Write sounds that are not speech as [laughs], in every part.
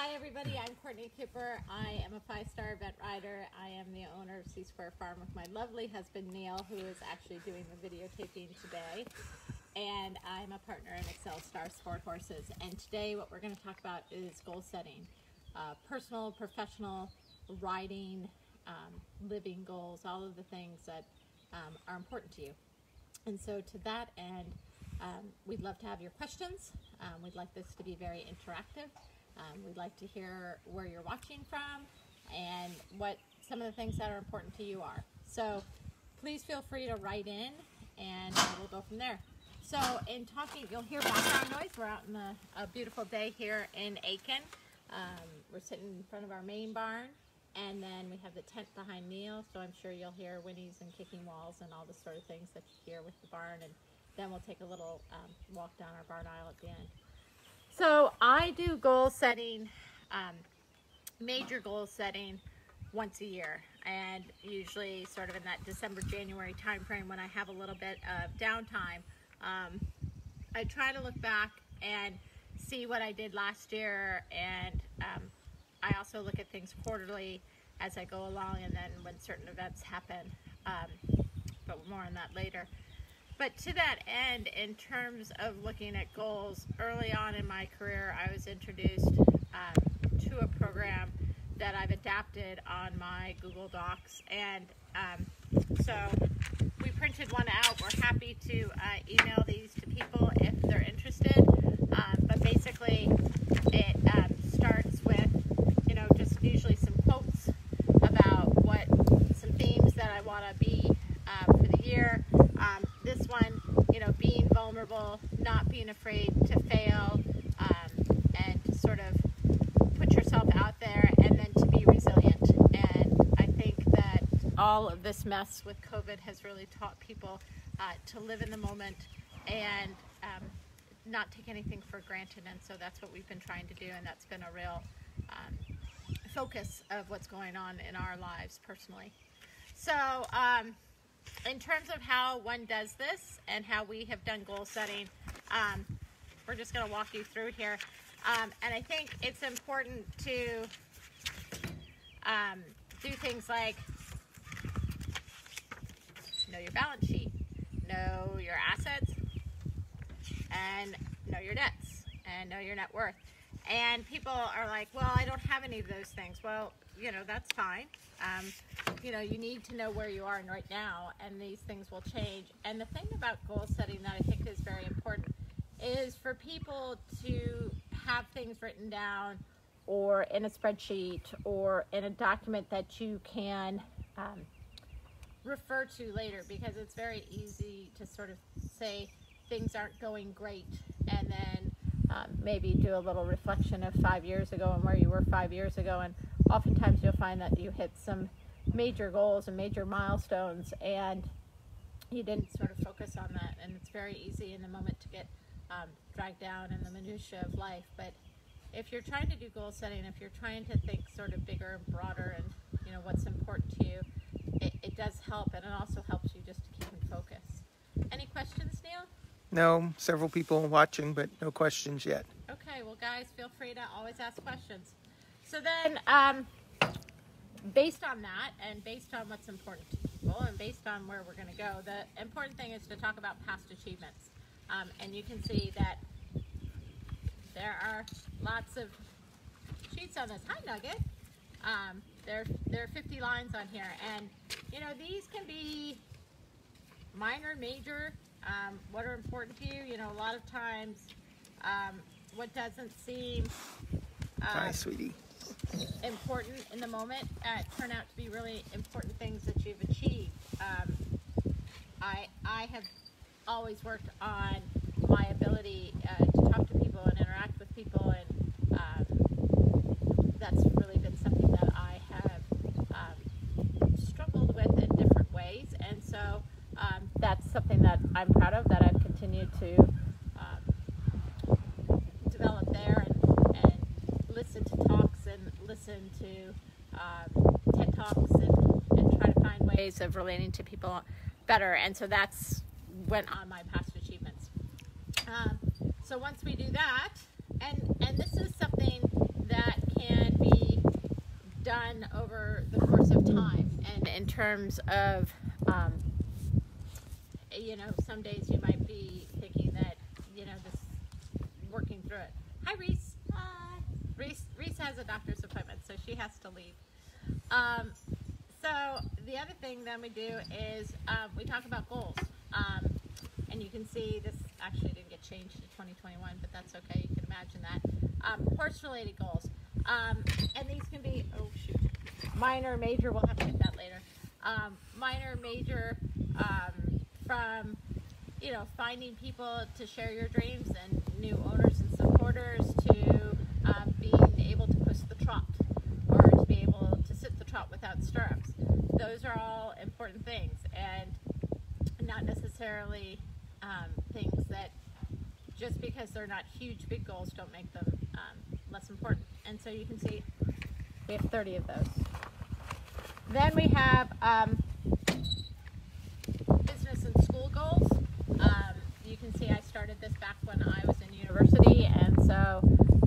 Hi everybody, I'm Courtney Cooper. I am a five-star event rider. I am the owner of C Square Farm with my lovely husband Neil, who is actually doing the videotaping today. And I'm a partner in Excel Star Sport Horses. And today what we're going to talk about is goal setting. Uh, personal, professional, riding, um, living goals, all of the things that um, are important to you. And so to that end, um, we'd love to have your questions. Um, we'd like this to be very interactive. Um, we'd like to hear where you're watching from and what some of the things that are important to you are. So please feel free to write in and uh, we'll go from there. So in talking, you'll hear background noise. We're out in the, a beautiful day here in Aiken. Um, we're sitting in front of our main barn and then we have the tent behind Neil. So I'm sure you'll hear whinnies and kicking walls and all the sort of things that you hear with the barn. And then we'll take a little um, walk down our barn aisle at the end. So I do goal setting, um, major goal setting once a year and usually sort of in that December, January timeframe when I have a little bit of downtime. Um, I try to look back and see what I did last year and um, I also look at things quarterly as I go along and then when certain events happen, um, but more on that later. But to that end, in terms of looking at goals, early on in my career, I was introduced um, to a program that I've adapted on my Google Docs. And um, so we printed one out. We're happy to uh, email these to people if they're interested. Um, but basically, it um, starts with, you know, just usually some quotes about what some themes that I want to be uh, for the year. Um, this one, you know, being vulnerable, not being afraid to fail, um, and sort of put yourself out there and then to be resilient. And I think that all of this mess with COVID has really taught people uh, to live in the moment and um, not take anything for granted. And so that's what we've been trying to do, and that's been a real um, focus of what's going on in our lives personally. So, um, in terms of how one does this and how we have done goal setting, um, we're just going to walk you through here. Um, and I think it's important to um, do things like know your balance sheet, know your assets, and know your debts, and know your net worth. And people are like, well, I don't have any of those things. Well, you know, that's fine. Um, you know, you need to know where you are right now, and these things will change. And the thing about goal setting that I think is very important is for people to have things written down or in a spreadsheet or in a document that you can um, refer to later because it's very easy to sort of say things aren't going great and then um, maybe do a little reflection of five years ago and where you were five years ago and oftentimes you'll find that you hit some major goals and major milestones and you didn't sort of focus on that and it's very easy in the moment to get um, dragged down in the minutia of life. But if you're trying to do goal setting if you're trying to think sort of bigger and broader and you know what's important to you it, it does help and it also helps you just to keep in focus. Any questions neil? No, several people watching, but no questions yet. okay well guys feel free to always ask questions so then um, based on that and based on what's important to people and based on where we're going to go, the important thing is to talk about past achievements. Um, and you can see that there are lots of sheets on this. Hi, Nugget. Um, there, there are 50 lines on here. And, you know, these can be minor, major, um, what are important to you. You know, a lot of times um, what doesn't seem Hi, uh, sweetie. Important in the moment uh, turn out to be really important things that you've achieved. Um, I I have always worked on my ability uh, to talk to people and interact with people, and um, that's really been something that I have um, struggled with in different ways, and so um, that's something that I'm proud of that I've continued to um, develop there and, and listen to listen to um, TED Talks and, and try to find ways of relating to people better. And so that's went on my past achievements. Um, so once we do that, and and this is something that can be done over the course of time. And in terms of, um, you know, some days you might be thinking that, you know, this working through it. Hi, Reese. Has a doctor's appointment, so she has to leave. Um, so the other thing then we do is um, we talk about goals. Um, and you can see this actually didn't get changed to 2021, but that's okay. You can imagine that. Um, horse-related goals. Um, and these can be, oh shoot, minor, major, we'll have to get that later. Um, minor, major, from, you know, finding people to share your dreams and new owners and supporters to um, being able to push the trot or to be able without stirrups. Those are all important things and not necessarily um, things that just because they're not huge, big goals don't make them um, less important. And so you can see we have 30 of those. Then we have um, business and school goals. Um, you can see I started this back when I was in university, and so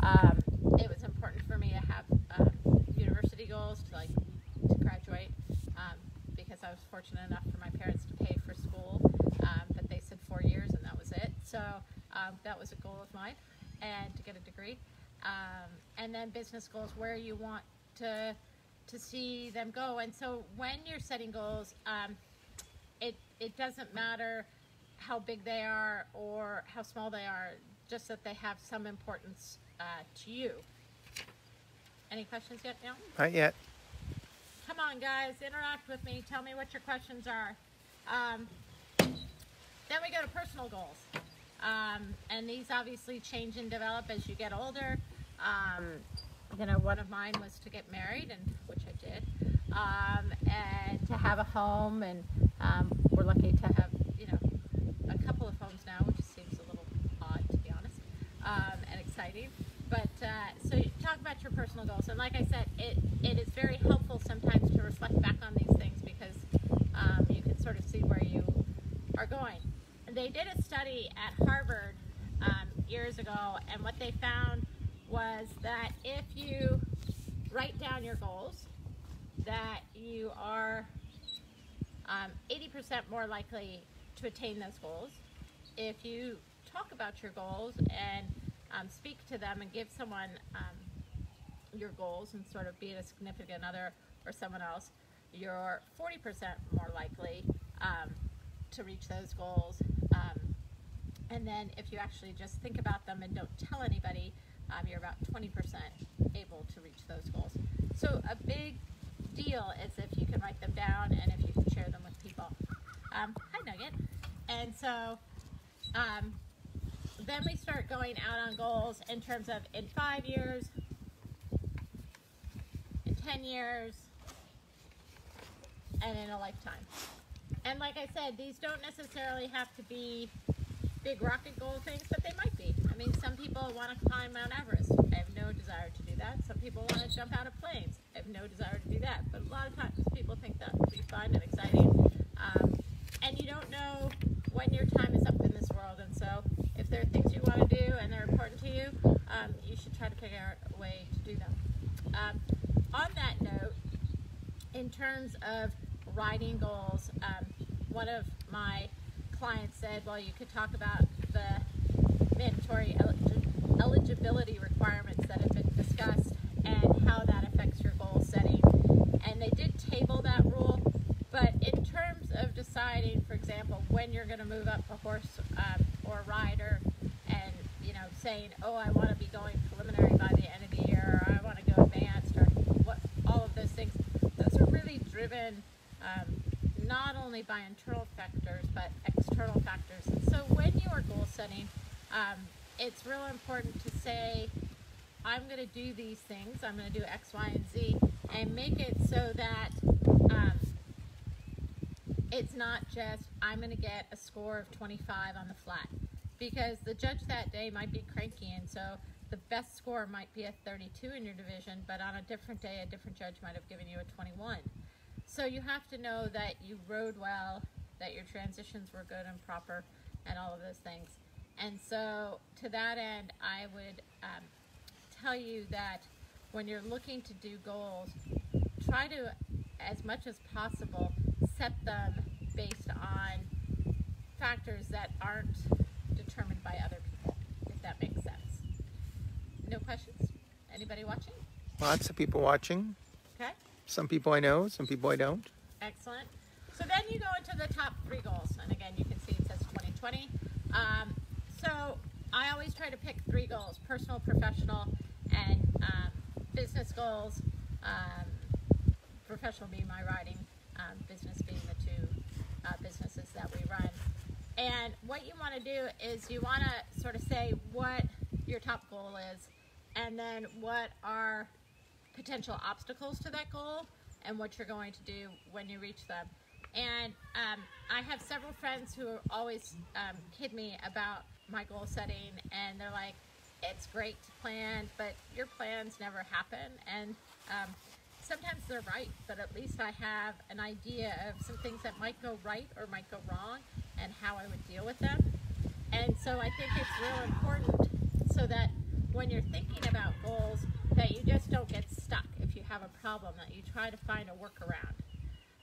um, it was important for me to have um, university goals to like to graduate um, because I was fortunate enough for my parents to pay for school, um, but they said four years and that was it. So um, that was a goal of mine, and to get a degree. Um, and then business goals, where you want to to see them go. And so when you're setting goals, um, it it doesn't matter how big they are or how small they are, just that they have some importance uh, to you. Any questions yet, Neil? Not yet. Come on, guys, interact with me. Tell me what your questions are. Um, then we go to personal goals. Um, and these obviously change and develop as you get older. Um, you know, one of mine was to get married, and which I did, um, and to have a home, and um, we're lucky to have, you know, a couple of homes now, which seems a little odd to be honest, um, and exciting. But uh, so talk about your personal goals, and like I said, it, it is very helpful sometimes to reflect back on these things because um, you can sort of see where you are going. They did a study at Harvard um, years ago, and what they found was that if you write down your goals, that you are um, 80% more likely to attain those goals. If you talk about your goals and um, speak to them and give someone um, your goals and sort of be a significant other or someone else, you're 40% more likely um, to reach those goals. Um, and then if you actually just think about them and don't tell anybody, um, you're about 20% able to reach those goals. So a big deal is if you can write them down and if you can share them with people. Um, hi, Nugget. And so then we start going out on goals in terms of in five years, in 10 years, and in a lifetime. And like I said, these don't necessarily have to be big rocket goal things, but they might be. I mean, some people want to climb Mount Everest. I have no desire to do that. Some people want to jump out of planes. I have no desire to do that. But a lot of times people think that would be fun and exciting. Um, and you don't know when your time is up in this world. And there are things you want to do and they're important to you, um, you should try to figure out a way to do them. Um, on that note, in terms of writing goals, um, one of my clients said, well, you could talk about the mandatory elig- eligibility requirements that have been discussed and how that affects your goal setting. And they did table that rule, but in terms of deciding, for example, when you're going to move up a horse um, or rider, and you know, saying, oh, I want to be going preliminary by the end of the year, or I want to go advanced, or what, all of those things, those are really driven um, not only by internal factors but external factors. And so when you are goal setting, um, it's real important to say, I'm going to do these things, I'm going to do X, Y, and Z, and make it so that um, it's not just, I'm going to get a score of 25 on the flat. Because the judge that day might be cranky, and so the best score might be a 32 in your division, but on a different day, a different judge might have given you a 21. So you have to know that you rode well, that your transitions were good and proper, and all of those things. And so, to that end, I would um, tell you that when you're looking to do goals, try to, as much as possible, set them based on factors that aren't determined by other people, if that makes sense. No questions? Anybody watching? Lots of people watching. Okay, Some people I know, some people I don't. excellent. So then you go into the top three goals, and again, you can see it says 2020. Um, so I always try to pick three goals: personal, professional, and um, business goals. Um, professional being my writing, um, business being the two uh, businesses that we run. And what you want to do is you want to sort of say what your top goal is, and then what are potential obstacles to that goal, and what you're going to do when you reach them. And um, I have several friends who always um, kid me about my goal setting, and they're like, "It's great to plan, but your plans never happen." And um, sometimes they're right, but at least I have an idea of some things that might go right or might go wrong, and how I would deal with them. And so I think it's real important so that when you're thinking about goals, that you just don't get stuck if you have a problem, that you try to find a workaround.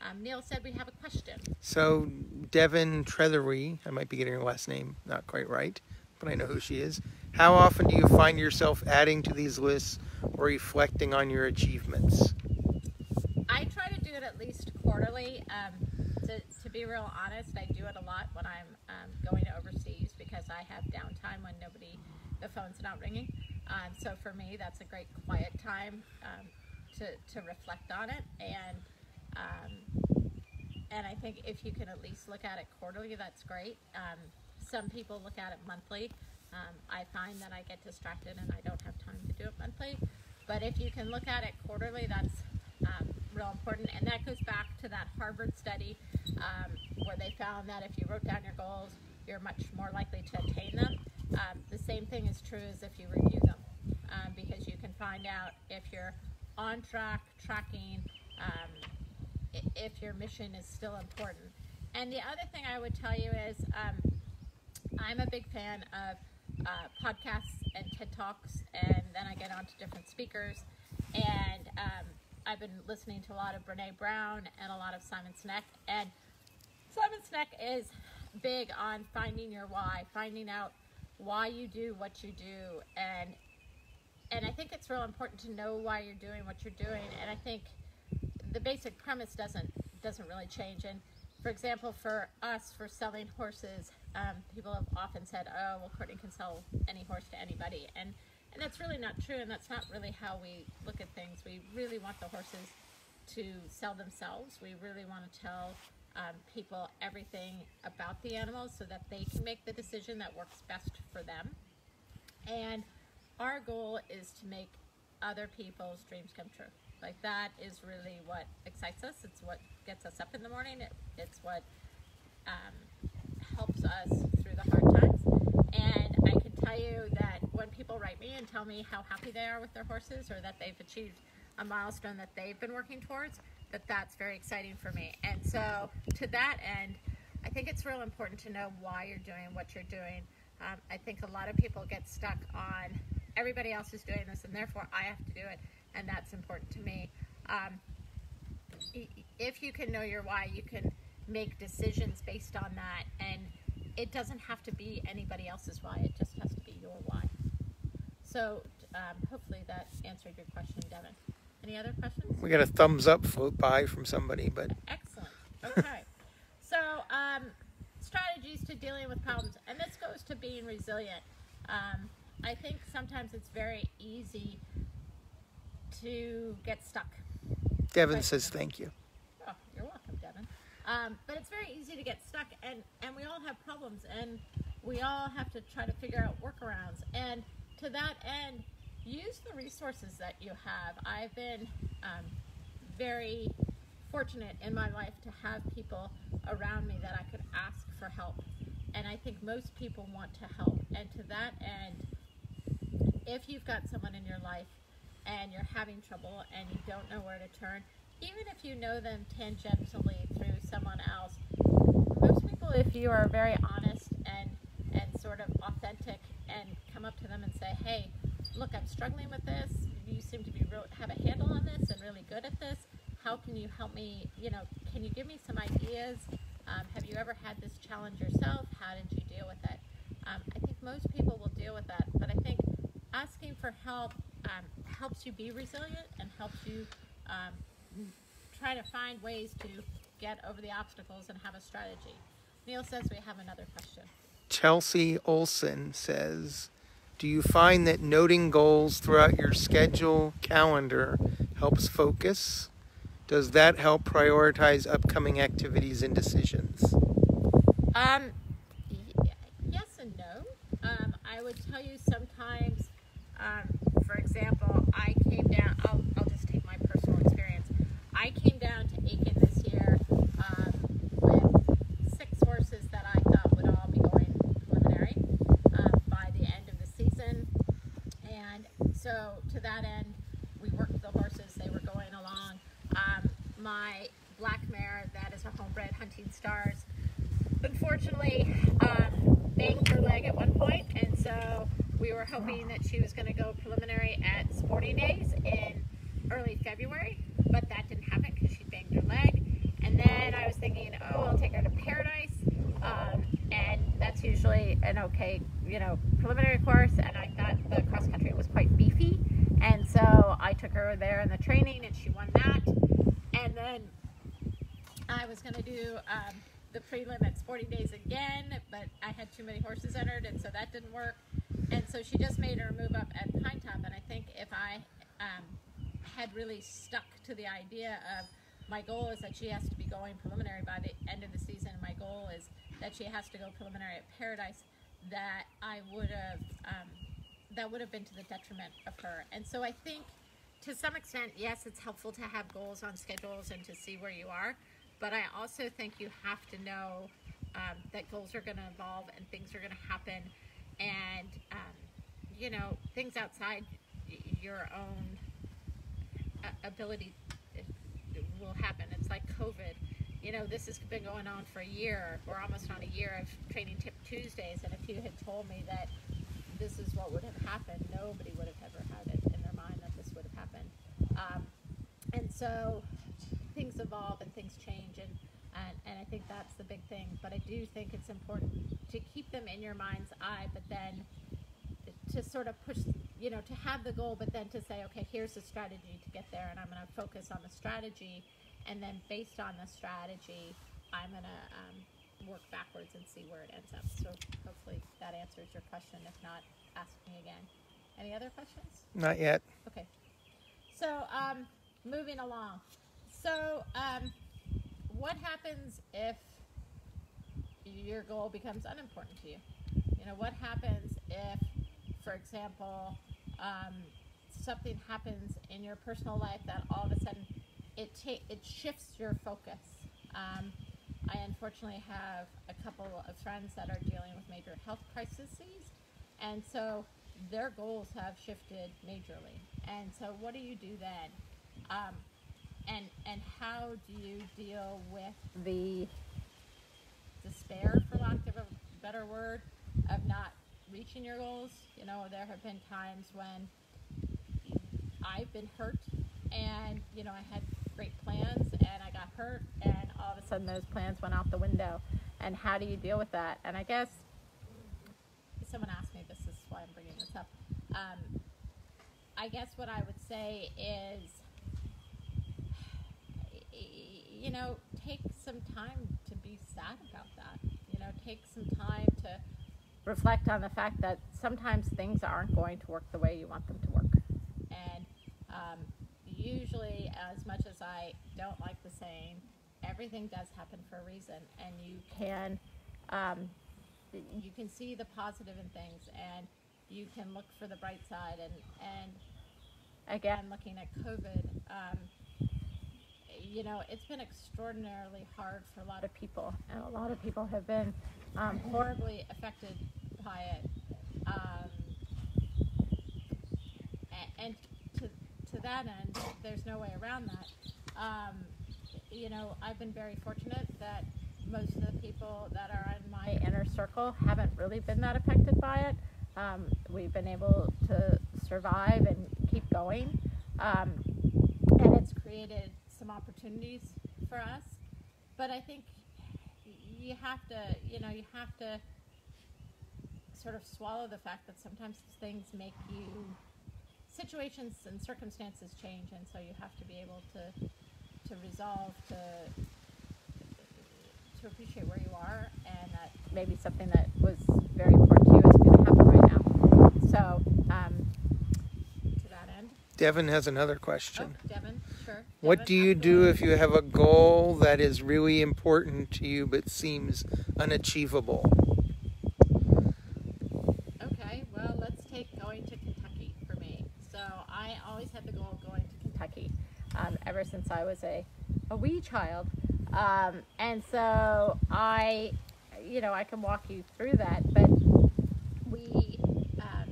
Um, Neil said we have a question. So, Devin Trethery, I might be getting her last name not quite right, but I know who she is. How often do you find yourself adding to these lists or reflecting on your achievements? I try to do it at least quarterly. Um, to, to be real honest, I do it a lot when I'm um, going overseas because I have downtime when nobody, the phone's not ringing. Um, so for me, that's a great quiet time um, to, to reflect on it. And um, and I think if you can at least look at it quarterly, that's great. Um, some people look at it monthly. I find that I get distracted and I don't have time to do it monthly. But if you can look at it quarterly, that's um, real important. And that goes back to that Harvard study um, where they found that if you wrote down your goals, you're much more likely to attain them. Um, the same thing is true as if you review them um, because you can find out if you're on track, tracking, um, if your mission is still important. And the other thing I would tell you is um, I'm a big fan of uh, podcasts and TED Talks, and then I get on to different speakers. And um, I've been listening to a lot of Brene Brown and a lot of Simon Sinek. And Simon Sinek is big on finding your why, finding out why you do what you do, and and I think it's real important to know why you're doing what you're doing. And I think the basic premise doesn't doesn't really change. And for example, for us, for selling horses, um, people have often said, "Oh, well, Courtney can sell any horse to anybody," and and that's really not true. And that's not really how we look at things. We really want the horses to sell themselves. We really want to tell um, people everything about the animals so that they can make the decision that works best for them. And our goal is to make other people's dreams come true. Like that is really what excites us. It's what gets us up in the morning. It, it's what um, helps us through the hard times. And I can tell you that when people write me and tell me how happy they are with their horses or that they've achieved a milestone that they've been working towards, that that's very exciting for me. And so to that end, I think it's real important to know why you're doing what you're doing. Um, I think a lot of people get stuck on everybody else is doing this and therefore I have to do it, and that's important to me. Um, if you can know your why, you can make decisions based on that, and it doesn't have to be anybody else's why, it just has your why. So, um, hopefully that answered your question, Devin. Any other questions? We got a thumbs up float by from somebody, but Excellent. Okay. so, um, strategies to dealing with problems, and this goes to being resilient. Um, I think sometimes it's very easy to get stuck. Devin Right. says thank you. Oh, you're welcome, Devin. Um, but it's very easy to get stuck, and and we all have problems, and we all have to try to figure out workarounds. And to that end, use the resources that you have. I've been um, very fortunate in my life to have people around me that I could ask for help, and I think most people want to help. And to that end, if you've got someone in your life and you're having trouble and you don't know where to turn, even if you know them tangentially through someone else, most people, if you are very honest and and sort of authentic and come up to them and say, "Hey, look, I'm struggling with this. You seem to be real, have a handle on this and really good at this. how can you help me? You know, can you give me some ideas? Um, have you ever had this challenge yourself? How did you deal with it? Um, I think most people will deal with that, but I think asking for help um, helps you be resilient and helps you um, try to find ways to get over the obstacles and have a strategy. Neil says we have another question. Chelsea Olson says, Do you find that noting goals throughout your schedule calendar helps focus? Does that help prioritize upcoming activities and decisions? Um, y- yes and no. Um, I would tell you sometimes, um, for example, I came down, I'll, I'll just take my personal experience. I came down to Aiken this year um, with six horses that I thought would all be going preliminary um, by the end of the season. And so that end, we worked the horses, they were going along. Um, my black mare, that is a homebred hunting stars, unfortunately um, banged her leg at one point, and so we were hoping that she was going to go preliminary at sporting days in early February, but that didn't happen because she banged her leg. And then I was thinking, oh, I'll take her to Paradise, um, and that's usually an okay, you know, preliminary course. And I thought the cross country was quite beefy, and so I took her there in the training, and she won that. And then I was going to do um, the prelim at Sporting Days again, but I had too many horses entered, and so that didn't work. And so she just made her move up at Pine Top. And I think if I um, had really stuck to the idea of my goal is that she has to be going preliminary by the end of the season, my goal is that she has to go preliminary at Paradise, that I would have um, that would have been to the detriment of her. And so I think to some extent, yes, it's helpful to have goals on schedules and to see where you are. But I also think you have to know um, that goals are going to evolve and things are going to happen. And, um, you know, things outside your own uh, ability it- it will happen. It's like COVID. You know, this has been going on for a year. We're almost on a year of training tip Tuesdays. And if you had told me that this is what would have happened, nobody would have ever had it in their mind that this would have happened. Um, and so things evolve and things change, and, and, and I think that's the big thing. But I do think it's important to keep them in your mind's eye, but then to sort of push, you know, to have the goal, but then to say, okay, here's the strategy to get there, and I'm going to focus on the strategy, and then based on the strategy, I'm going to um, work backwards and see where it ends up. So hopefully that answers your question. If not, ask me again. Any other questions? Not yet. Okay. So, um, moving along. So, um, what happens if your goal becomes unimportant to you? You know, what happens if, for example, um, something happens in your personal life that all of a sudden it ta- it shifts your focus? Um, I unfortunately have a couple of friends that are dealing with major health crises, and so their goals have shifted majorly. And so, what do you do then? Um, and and how do you deal with the despair, for lack of a better word, of not reaching your goals? You know, there have been times when I've been hurt, and you know, I had great plans, and I got hurt, and all of a sudden those plans went out the window. And how do you deal with that? And I guess someone asked me this, is why I'm bringing this up. Um, I guess what I would say is, [sighs] you know, take some time to be sad about that. You know, take some time to reflect on the fact that sometimes things aren't going to work the way you want them to work. And um, usually, as much as I don't like the saying, everything does happen for a reason, and you can. Um, you can see the positive in things and you can look for the bright side and and again looking at covid um, you know it's been extraordinarily hard for a lot of people and a lot of people have been um, horribly affected by it um, and, and to, that end there's no way around that um, you know i've been very fortunate that most of the people that are in my inner circle haven't really been that affected by it. Um, we've been able to survive and keep going. Um, and it's created some opportunities for us. But I think you have to, you know, you have to sort of swallow the fact that sometimes things make you situations and circumstances change, and so you have to be able to to resolve to to appreciate where you are, and that maybe something that was very important to you is going to happen right now. So, um, to that end, Devin has another oh, question. Devin, sure. What Devin, do you do if you have a goal that is really important to you but seems unachievable? Okay, well, let's take going to Kentucky for me. So I always had the goal of going to Kentucky um, ever since I was a, a wee child. Um, and so I, you know, I can walk you through that, but we, um,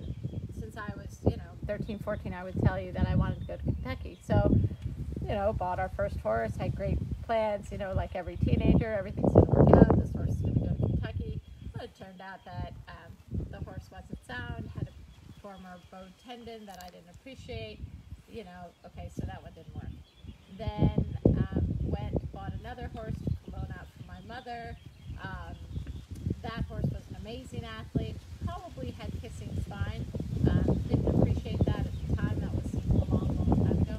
since I was, you know, 13, 14, I would tell you that I wanted to go to Kentucky. So, you know, bought our first horse, had great plans, you know, like every teenager, everything's going to work out. This horse is going to go to Kentucky. But it turned out that um, the horse wasn't sound, had a former bowed tendon that I didn't appreciate. You know, okay, so that one didn't work. Then um, went, bought another horse loan out for my mother. Um, that horse was an amazing athlete, probably had kissing spine. Um, didn't appreciate that at the time, that was a long, long time ago.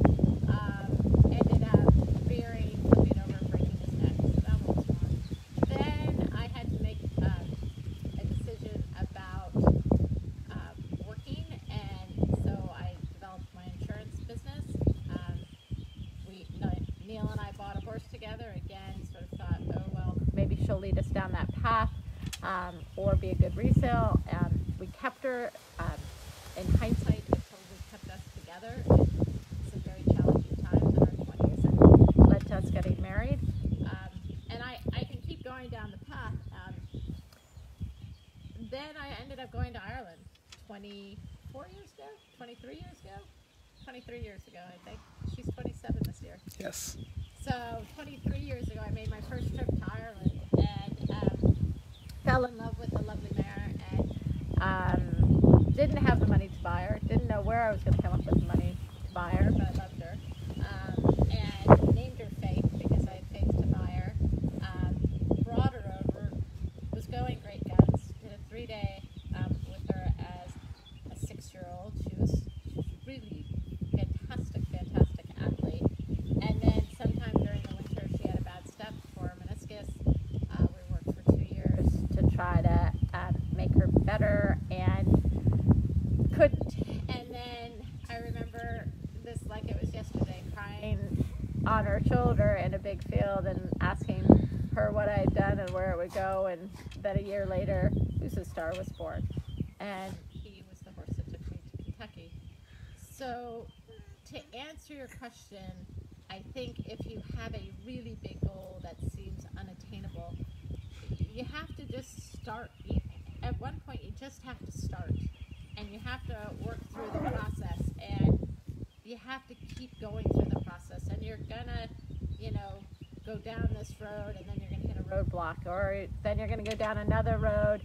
Um, ended up veering, flipping over, and breaking his neck, so that one was wrong. Then I had to make um, a decision about um, working, and so I developed my insurance business. Um, we, no, Neil and I bought a horse together. Again, sort of thought, oh well, maybe she'll lead us down that path, um, or be a good resale. Um, we kept her. Um, in hindsight, it probably kept us together in some very challenging times in our twenties, and led to us getting married. Um, and I, I can keep going down the path. Um, then I ended up going to Ireland 24 years ago, 23 years ago, 23 years ago, I think. She's 27 this year. Yes. So 23 years ago, I made my first trip to Ireland and um, fell in love with lovely mare and um, didn't have the money to buy her. Didn't know where I was going to come up with the money to buy her, but I loved her. Um, and named her Faith because I had faith to buy her. Um, brought her over. Was going great guns. Did a three day um, with her as a six year old. She was, she was really fantastic, fantastic athlete. And then sometime during the winter, she had a bad step for a meniscus. Uh, we worked for two years to try to um, make her better and couldn't. And then I remember this like it was yesterday, crying on her shoulder in a big field and asking her what I had done and where it would go. And a year later, a Star was born. And he was the horse that took me to Kentucky. So, to answer your question, I think if you have a really big goal that seems unattainable, you have to just start. At one point, you just have to start, and you have to work through the process, and you have to keep going through the process. And you're gonna, you know, go down this road, and then you're hit a roadblock, or then you're gonna go down another road,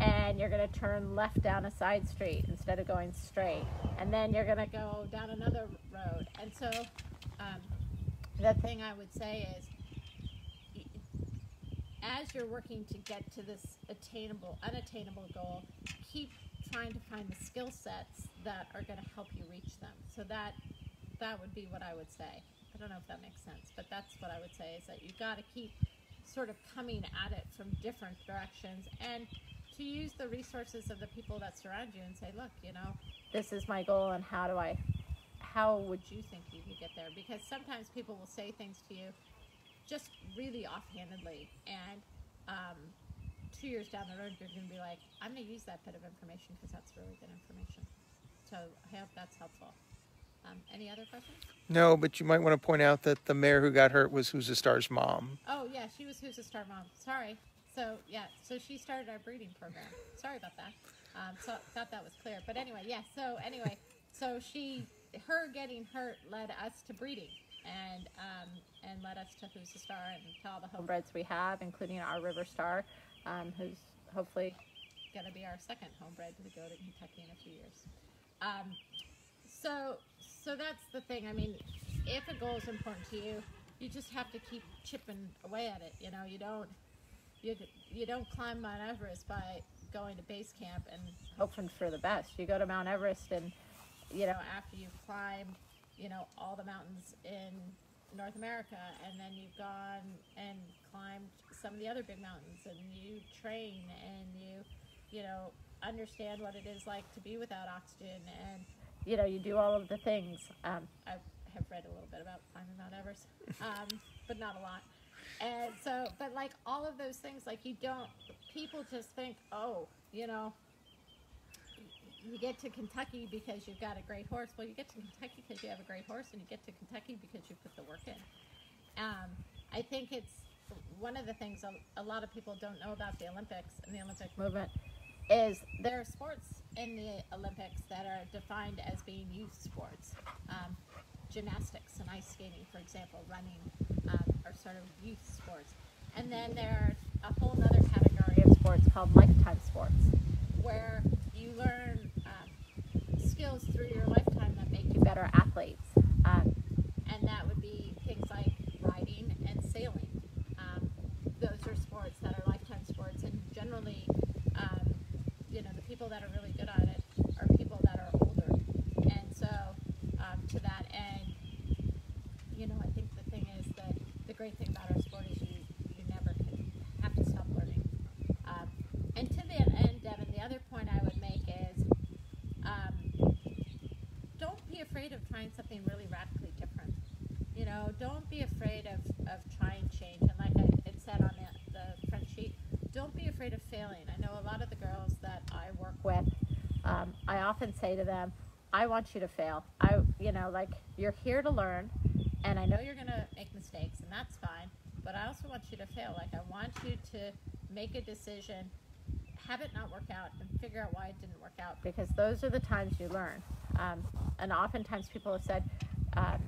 and you're going to turn left down a side street instead of going straight. And then you're going to go down another road. And so, um, the thing I would say is, as you're working to get to this attainable, unattainable goal, keep trying to find the skill sets that are going to help you reach them. So that that would be what I would say. I don't know if that makes sense, but that's what I would say is that you've got to keep sort of coming at it from different directions and to use the resources of the people that surround you and say, look, you know, this is my goal and how do I how would you think you could get there? Because sometimes people will say things to you just really offhandedly and um, two years down the road you're going to be like, I'm going to use that bit of information because that's really good information. So I hope that's helpful. Um, any other questions? No, but you might want to point out that the mare who got hurt was Who's a Star's mom. Oh yeah, she was Who's a Star Mom. Sorry. So yeah, so she started our breeding program. Sorry about that. Um, so thought that was clear. But anyway, yeah. So anyway, so she, her getting hurt led us to breeding, and um, and led us to Who's a Star and to all the homebreds we have, including our River Star, um, who's hopefully going to be our second homebred to go to Kentucky in a few years. Um, so so that's the thing. I mean, if a goal is important to you, you just have to keep chipping away at it. You know, you don't you you don't climb Mount Everest by going to base camp and hoping for the best. You go to Mount Everest and you know after you've climbed you know all the mountains in North America and then you've gone and climbed some of the other big mountains and you train and you you know understand what it is like to be without oxygen and you know you do all of the things um, I have read a little bit about climbing Mount Everest um, but not a lot and so but like all of those things like you don't people just think oh you know you get to Kentucky because you've got a great horse. Well, you get to Kentucky because you have a great horse, and you get to Kentucky because you put the work in. Um, I think it's one of the things a, a lot of people don't know about the Olympics and the Olympic movement is there are sports in the Olympics that are defined as being youth sports. Um, gymnastics and ice skating, for example, running um, are sort of youth sports. And then there are a whole other category of sports called lifetime sports, where you learn um, skills through your lifetime that make you better athletes. Um, and that would be things like riding and sailing. Um, those are sports that are lifetime sports, and generally, um, you know, the people that are really good at it are people that are older. And so, um, to that end, you know, I think the thing is that the great thing about our sport is you, you never can have to stop learning. Um, and to the end, Devin, the other point I would make is um, don't be afraid of trying something really radically different. You know, don't be afraid of, of trying change. And like I, it said on the, the front sheet, don't be afraid of failing. I know a lot of the girls that I work with, um, I often say to them, I want you to fail. I, you know, like you're here to learn, and I know you're gonna make mistakes, and that's fine. But I also want you to fail. Like I want you to make a decision, have it not work out, and figure out why it didn't work out. Because those are the times you learn. Um, and oftentimes people have said, um,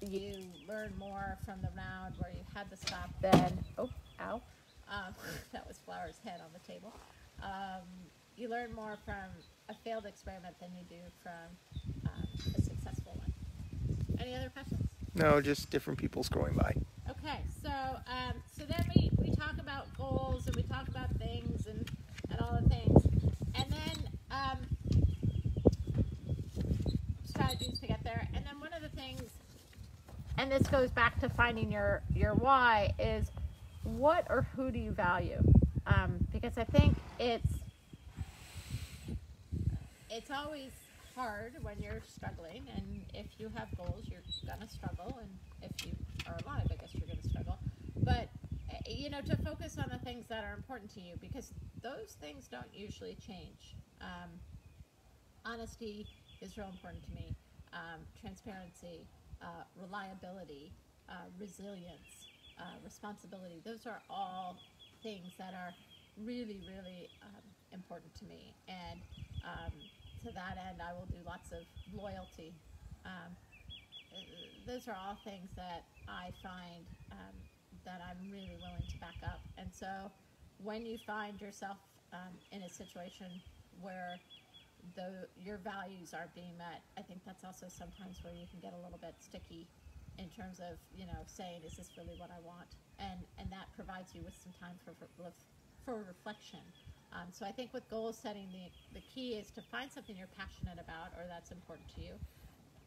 you learn more from the round where you had to stop than oh, ow, um, [laughs] that was Flower's head on the table. Um, you learn more from a failed experiment than you do from um, a successful one. Any other questions? No, just different people scrolling by. Okay, so um, so then we, we talk about goals and we talk about things and, and all the things, and then um, strategies to get there. And then one of the things, and this goes back to finding your your why, is what or who do you value? Um, because I think it's it's always hard when you're struggling, and if you have goals, you're gonna struggle, and if you are alive, I guess you're gonna struggle. But eh, you know, to focus on the things that are important to you, because those things don't usually change. Um, honesty is real important to me. Um, transparency, uh, reliability, uh, resilience, uh, responsibility. Those are all things that are really, really um, important to me. And um, to that end, I will do lots of loyalty. Um, those are all things that I find um, that I'm really willing to back up. And so when you find yourself um, in a situation where the, your values aren't being met, I think that's also sometimes where you can get a little bit sticky in terms of, you know, saying, is this really what I want? And, and that provides you with some time for, for, for reflection. Um, so I think with goal setting, the, the key is to find something you're passionate about or that's important to you.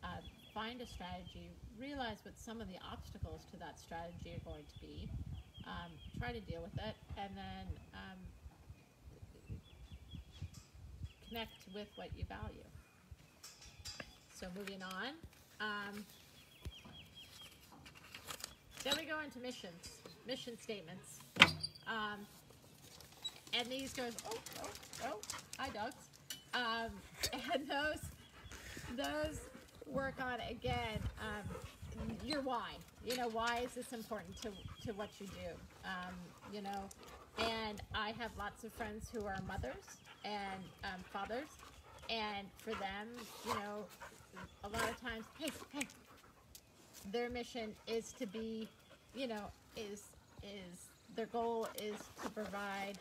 Uh, find a strategy, realize what some of the obstacles to that strategy are going to be, um, try to deal with it, and then um, connect with what you value. So moving on. Um, then we go into missions, mission statements. And these goes, oh, oh, oh, hi dogs. Um, [laughs] and those, those work on again, um, your why. You know, why is this important to, to what you do? Um, you know, and I have lots of friends who are mothers and um, fathers, and for them, you know, a lot of times, hey, hey, their mission is to be, you know, is is their goal is to provide,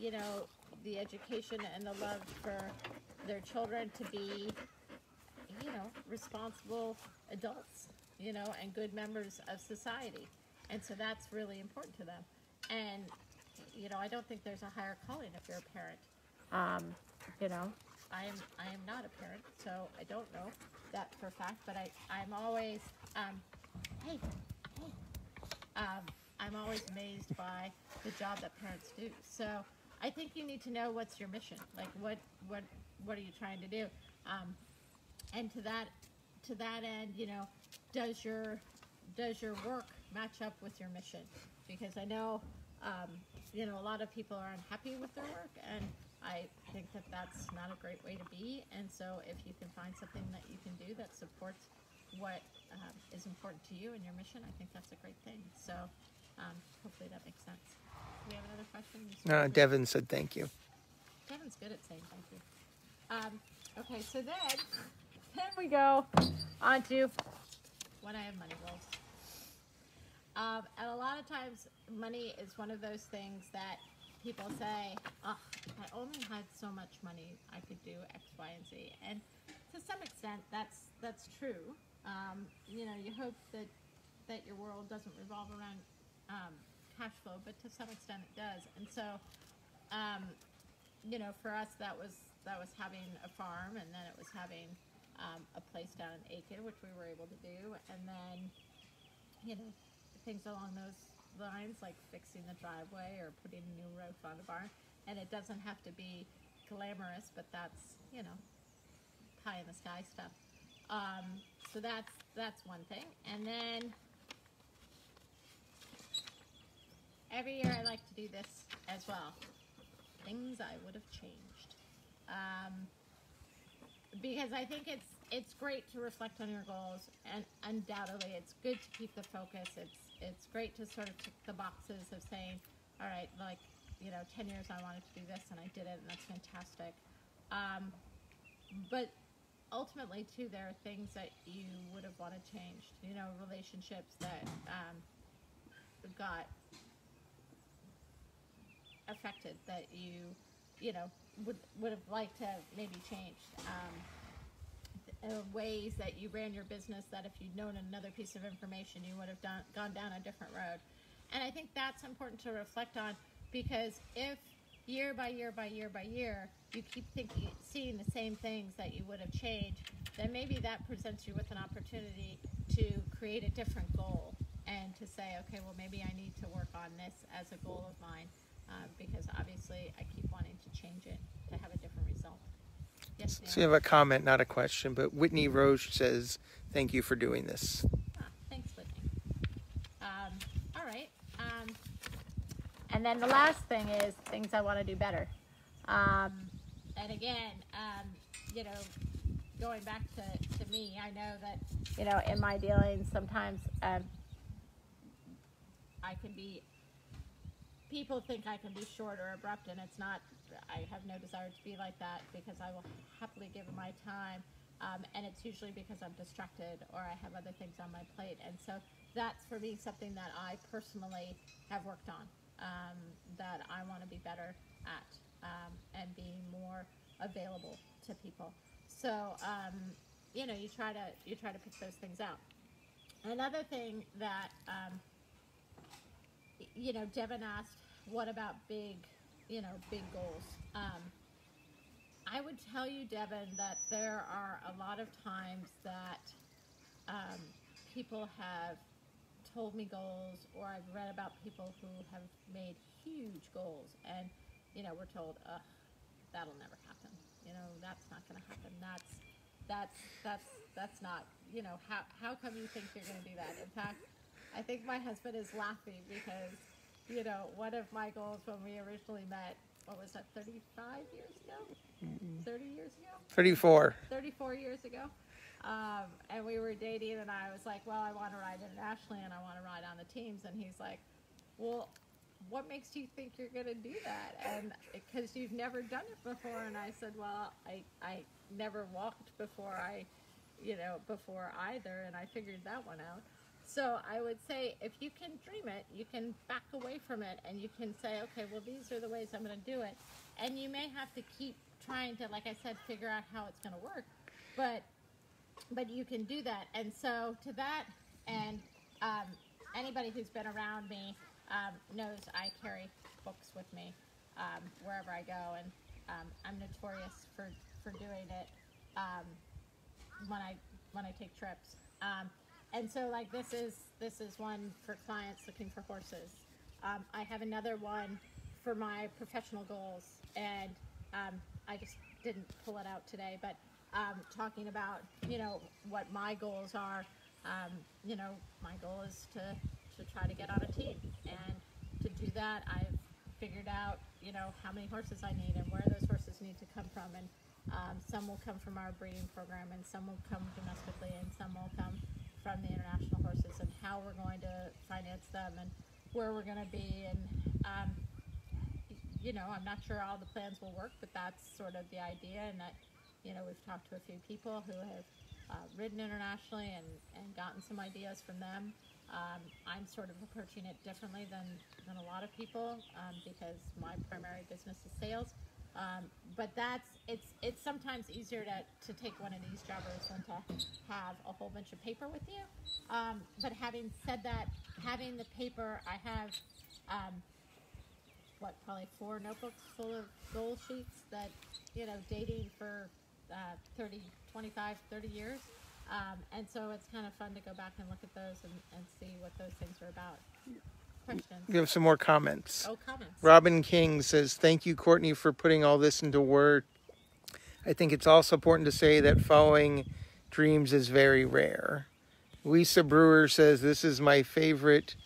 you know, the education and the love for their children to be, you know, responsible adults. you know, and good members of society. And so that's really important to them. And, you know, I don't think there's a higher calling if you're a parent. Um, you know, I am, I am not a parent, so I don't know that for a fact, but I, I'm always, um, hey, hey, um, I'm always amazed by the job that parents do. So I think you need to know what's your mission, like what what what are you trying to do, um, and to that to that end, you know, does your does your work match up with your mission? Because I know, um, you know, a lot of people are unhappy with their work, and I think that that's not a great way to be. And so, if you can find something that you can do that supports what um, is important to you and your mission, I think that's a great thing. So, um, hopefully that makes sense. Do we have another question? Uh, Devin said thank you. Devin's good at saying thank you. Um, okay, so then, then we go on to when I have money goals. Um, and a lot of times, money is one of those things that people say, oh, if I only had so much money, I could do X, Y, and Z. And to some extent, that's that's true. Um, you know, you hope that that your world doesn't revolve around um, cash flow, but to some extent it does. And so, um, you know, for us, that was that was having a farm, and then it was having um, a place down in Aiken, which we were able to do, and then, you know, things along those lines, like fixing the driveway or putting a new roof on the barn. And it doesn't have to be glamorous, but that's you know, pie in the sky stuff. Um, so that's that's one thing, and then every year I like to do this as well. Things I would have changed. Um, because I think it's it's great to reflect on your goals, and undoubtedly it's good to keep the focus. It's it's great to sort of tick the boxes of saying, all right, like you know, ten years I wanted to do this and I did it, and that's fantastic. Um, but ultimately, too, there are things that you would have wanted changed. You know, relationships that um, got affected that you, you know, would would have liked to maybe changed. Um, uh, ways that you ran your business that if you'd known another piece of information, you would have done, gone down a different road. And I think that's important to reflect on because if year by year by year by year you keep thinking, seeing the same things that you would have changed, then maybe that presents you with an opportunity to create a different goal and to say, okay, well, maybe I need to work on this as a goal of mine uh, because obviously I keep wanting to change it to have a different result. Yes, So you have a comment, not a question, but Whitney Roche says, "Thank you for doing this." Ah, thanks, Whitney. Um, all right. Um, and then the last thing is things I want to do better. Um, and again, um, you know, going back to, to me, I know that, you know, in my dealings, sometimes um, I can be, people think I can be short or abrupt, and it's not I have no desire to be like that because I will happily give my time. Um, and it's usually because I'm distracted or I have other things on my plate. And so that's for me something that I personally have worked on, um, that I want to be better at um, and being more available to people. So, um, you know, you try to you try to pick those things out. Another thing that um, you know, Devin asked, "What about big you know, big goals. Um, I would tell you, Devin, that there are a lot of times that um, people have told me goals, or I've read about people who have made huge goals, and you know, we're told, "Ugh, that'll never happen." You know, that's not going to happen. That's that's that's that's not. You know, how how come you think you're going to do that? In fact, I think my husband is laughing because you know, one of my goals when we originally met, what was that, 35 years ago? Mm-hmm. 30 years ago? 34. 34 years ago. Um, and we were dating, and I was like, well, I want to ride internationally and I want to ride on the teams. And he's like, well, what makes you think you're going to do that? And because you've never done it before. And I said, well, I, I never walked before I, you know, before either. And I figured that one out. So I would say if you can dream it, you can back away from it and you can say, okay, well, these are the ways I'm going to do it. And you may have to keep trying to, like I said, figure out how it's going to work. But but you can do that. And so to that and um, anybody who's been around me um, knows I carry books with me um, wherever I go, and um, I'm notorious for, for doing it um, when I when I take trips. And so, like this is this is one for clients looking for horses. Um, I have another one for my professional goals, and um, I just didn't pull it out today, but um, talking about you know what my goals are. Um, you know, my goal is to to try to get on a team, and to do that, I've figured out you know how many horses I need and where those horses need to come from, and um, some will come from our breeding program, and some will come domestically, and some will come from the international horses, and how we're going to finance them, and where we're going to be, and um, you know, I'm not sure all the plans will work, but that's sort of the idea, and that you know we've talked to a few people who have uh, ridden internationally and, and gotten some ideas from them. Um, I'm sort of approaching it differently than, than a lot of people um, because my primary business is sales. Um, but that's it's it's sometimes easier to, to take one of these jobbers than to have a whole bunch of paper with you. Um, but having said that, having the paper, I have um, what probably four notebooks full of goal sheets that you know dating for uh, 30, 25, 30 years. Um, and so it's kind of fun to go back and look at those and, and see what those things are about. Questions? We have some more comments. Oh, comments. Robin King says, Thank you, Courtney, for putting all this into word. I think it's also important to say that following dreams is very rare. Lisa Brewer says, This is my favorite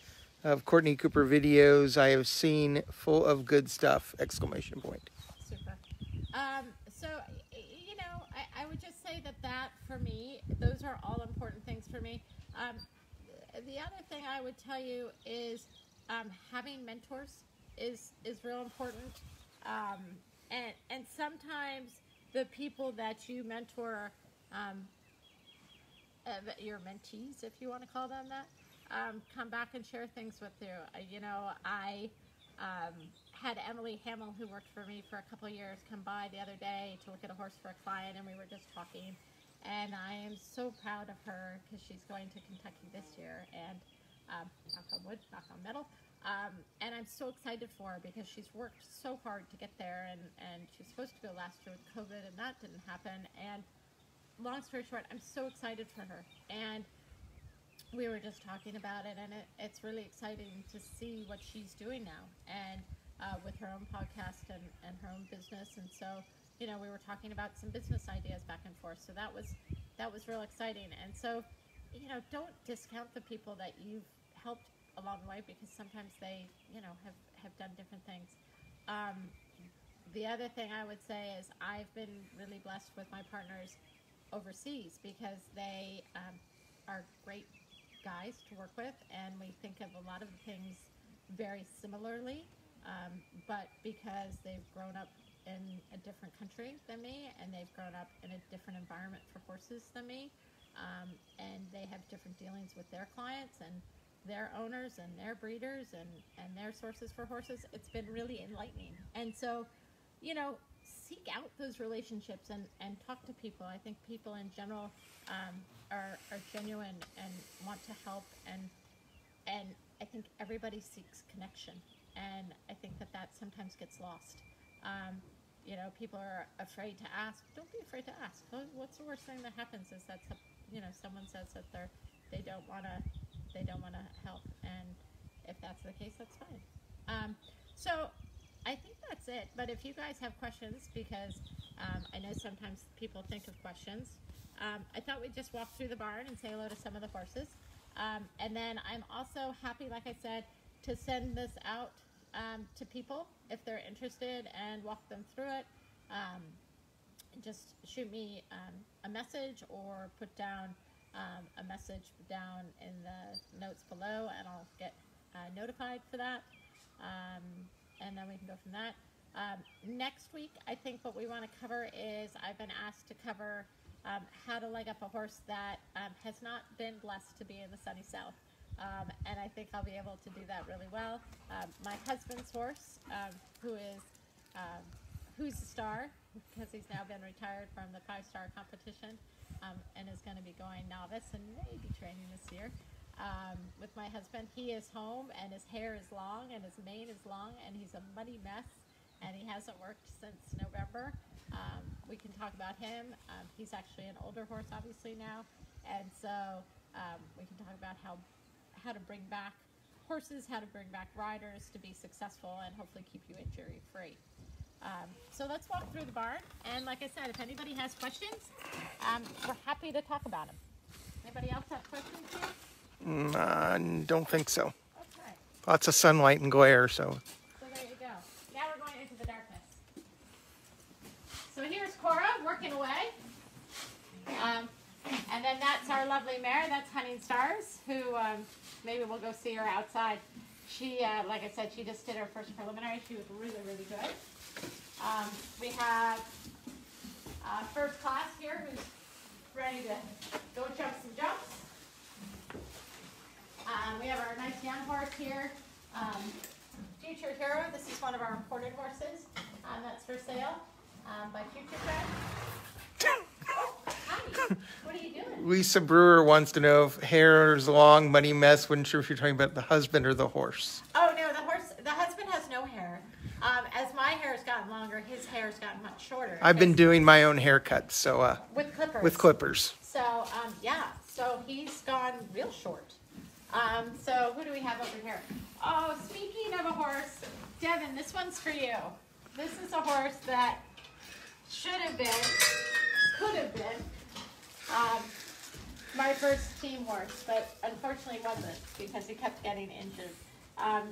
of Courtney Cooper videos I have seen, full of good stuff! Exclamation point. Super. Um, so, you know, I, I would just say that that for me, those are all important things for me. Um, the other thing I would tell you is um, having mentors is is real important. Um, and and sometimes the people that you mentor, um, uh, your mentees, if you want to call them that, um, come back and share things with you. Uh, you know, I um, had Emily Hamel, who worked for me for a couple years, come by the other day to look at a horse for a client, and we were just talking. And I am so proud of her because she's going to Kentucky this year, and um, knock on wood, knock on metal. Um, and I'm so excited for her because she's worked so hard to get there, and, and she was supposed to go last year with COVID, and that didn't happen. And long story short, I'm so excited for her. And we were just talking about it, and it, it's really exciting to see what she's doing now, and uh, with her own podcast and, and her own business. And so, you know, we were talking about some business ideas back and forth. So that was that was real exciting. And so, you know, don't discount the people that you've helped along the way because sometimes they, you know, have have done different things. Um, the other thing I would say is I've been really blessed with my partners overseas because they um, are great guys to work with, and we think of a lot of things very similarly. Um, but because they've grown up in a different country than me, and they've grown up in a different environment for horses than me, um, and they have different dealings with their clients and their owners and their breeders and, and their sources for horses, it's been really enlightening. And so, you know, seek out those relationships and, and talk to people. I think people in general um, are, are genuine and want to help and and I think everybody seeks connection and I think that that sometimes gets lost. Um, you know, people are afraid to ask. Don't be afraid to ask. What's the worst thing that happens is that you know someone says that they're they don't want to they don't want to help, and if that's the case, that's fine. Um, so I think that's it. But if you guys have questions, because um, I know sometimes people think of questions, um, I thought we'd just walk through the barn and say hello to some of the horses. Um, and then I'm also happy, like I said, to send this out um, to people if they're interested and walk them through it. Um, just shoot me a message or put down um, a message down in the notes below, and I'll get uh, notified for that. Um, and then we can go from that. Um, next week, I think what we want to cover is I've been asked to cover um, how to leg up a horse that um, has not been blessed to be in the sunny south. Um, and I think I'll be able to do that really well. My husband's horse, who is who's a star because he's now been retired from the five star competition um, and is going to be going novice and maybe training this year. um, with my husband. He is home and his hair is long and his mane is long and he's a muddy mess and he hasn't worked since November. Um, we can talk about him. Um, he's actually an older horse, obviously now, and so um, we can talk about how how to bring back horses, how to bring back riders to be successful and hopefully keep you injury free. Um, so let's walk through the barn. And like I said, if anybody has questions, um, we're happy to talk about them. Anybody else have questions here? Mm, I don't think so. Okay, Lots of sunlight and glare, so so there you go. Now we're going into the darkness. So here's Cora working away. Um, and then that's our lovely mare. That's Hunting Stars, who um, maybe we'll go see her outside. She, uh, like I said, she just did her first preliminary. She was really, really good. Um, we have uh, first class here who's ready to go jump some jumps. Um, we have our nice young horse here, um, Future Hero. This is one of our imported horses. Um, that's for sale um, by Future Friend. Oh. What are you doing? Lisa Brewer wants to know if hair is long, money mess. Wasn't sure if you're talking about the husband or the horse. Oh no, the horse. The husband has no hair. Um, as my hair has gotten longer, his hair has gotten much shorter. I've been doing my own haircuts, so uh, with clippers. with clippers. So um, yeah, so he's gone real short. Um, so who do we have over here? Oh, speaking of a horse, Devin, this one's for you. This is a horse that should have been, could have been, um, my first team horse, but unfortunately wasn't because he kept getting injured. Um,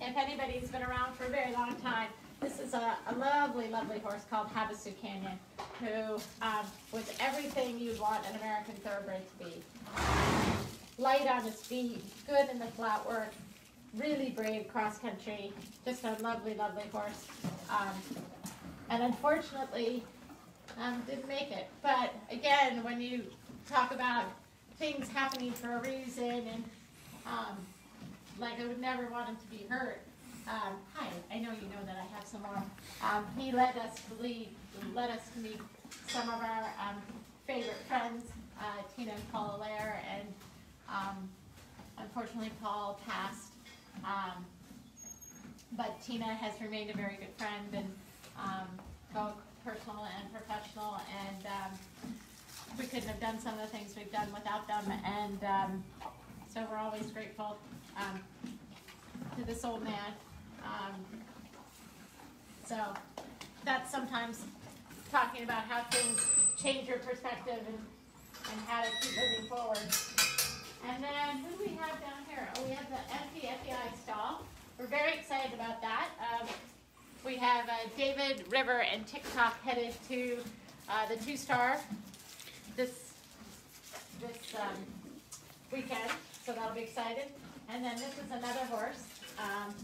if anybody's been around for a very long time, this is a, a lovely, lovely horse called Havasu Canyon, who um, was everything you'd want an American thoroughbred to be. Light on his feet, good in the flat work, really brave cross country, just a lovely, lovely horse. Um, and unfortunately, um, didn't make it. But again, when you talk about things happening for a reason and um, like I would never want him to be hurt. Um, hi, I know you know that I have some more. Um, he led us to us meet some of our um, favorite friends, uh, Tina and Paul Allaire, and um, unfortunately Paul passed. Um, but Tina has remained a very good friend and um, both personal and professional, and we couldn't have done some of the things we've done without them. And so we're always grateful to this old man. Um, so that's sometimes talking about how things change your perspective and, and how to keep moving forward. And then who do we have down here? Oh, we have the empty stall. We're very excited about that. Um, we have uh, David River and TikTok headed to uh, the two star this this um, weekend, so that'll be excited. And then this is another horse. Um,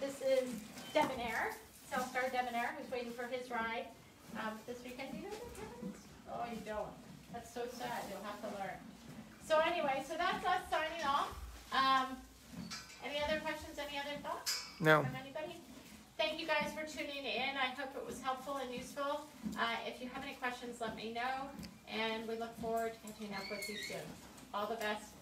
this is Debonair, Southstar Debonair, who's waiting for his ride um, this weekend. Do you know what? Oh, you don't. That's so sad. You'll have to learn. So anyway, so that's us signing off. Um, any other questions? Any other thoughts No. from anybody? Thank you guys for tuning in. I hope it was helpful and useful. Uh, if you have any questions, let me know, and we look forward to catching up with you soon. All the best.